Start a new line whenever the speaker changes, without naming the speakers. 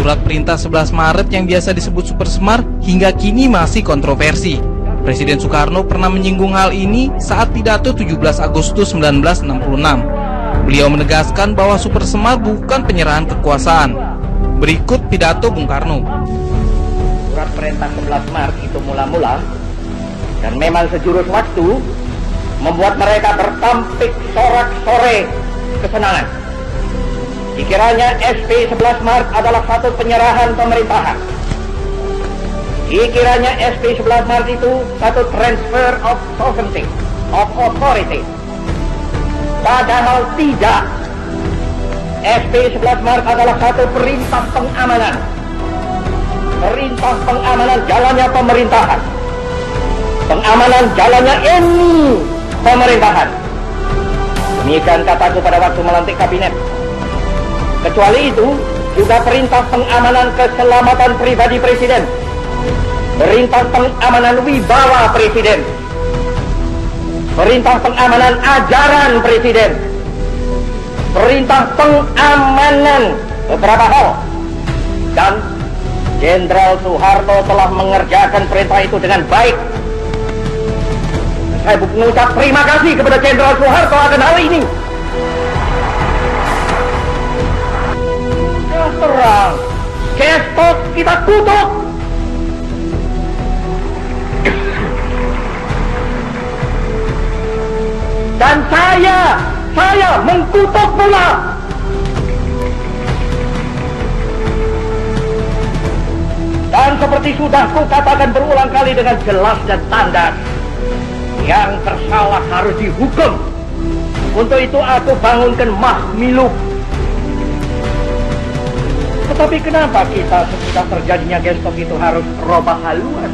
Surat perintah 11 Maret yang biasa disebut Super Semar hingga kini masih kontroversi. Presiden Soekarno pernah menyinggung hal ini saat pidato 17 Agustus 1966. Beliau menegaskan bahwa Super Semar bukan penyerahan kekuasaan. Berikut pidato Bung Karno.
Surat perintah 11 Maret itu mula-mula dan memang sejurus waktu membuat mereka bertampik sorak-sore kesenangan. Dikiranya SP 11 Maret adalah satu penyerahan pemerintahan. Dikiranya SP 11 Maret itu satu transfer of sovereignty, of authority. Padahal tidak. SP 11 Maret adalah satu perintah pengamanan. Perintah pengamanan jalannya pemerintahan. Pengamanan jalannya ini pemerintahan. Demikian kataku pada waktu melantik kabinet. Kecuali itu, juga perintah pengamanan keselamatan pribadi presiden. Perintah pengamanan wibawa presiden. Perintah pengamanan ajaran presiden. Perintah pengamanan beberapa hal. Dan Jenderal Soeharto telah mengerjakan perintah itu dengan baik. Saya mengucap terima kasih kepada Jenderal Soeharto akan hal ini. Kestok kita kutuk. Dan saya, saya mengkutuk pula. Dan seperti sudah kukatakan berulang kali dengan jelas dan tanda, yang bersalah harus dihukum. Untuk itu aku bangunkan mahmilu. Tetapi kenapa kita sesudah terjadinya gestok itu harus robah haluan?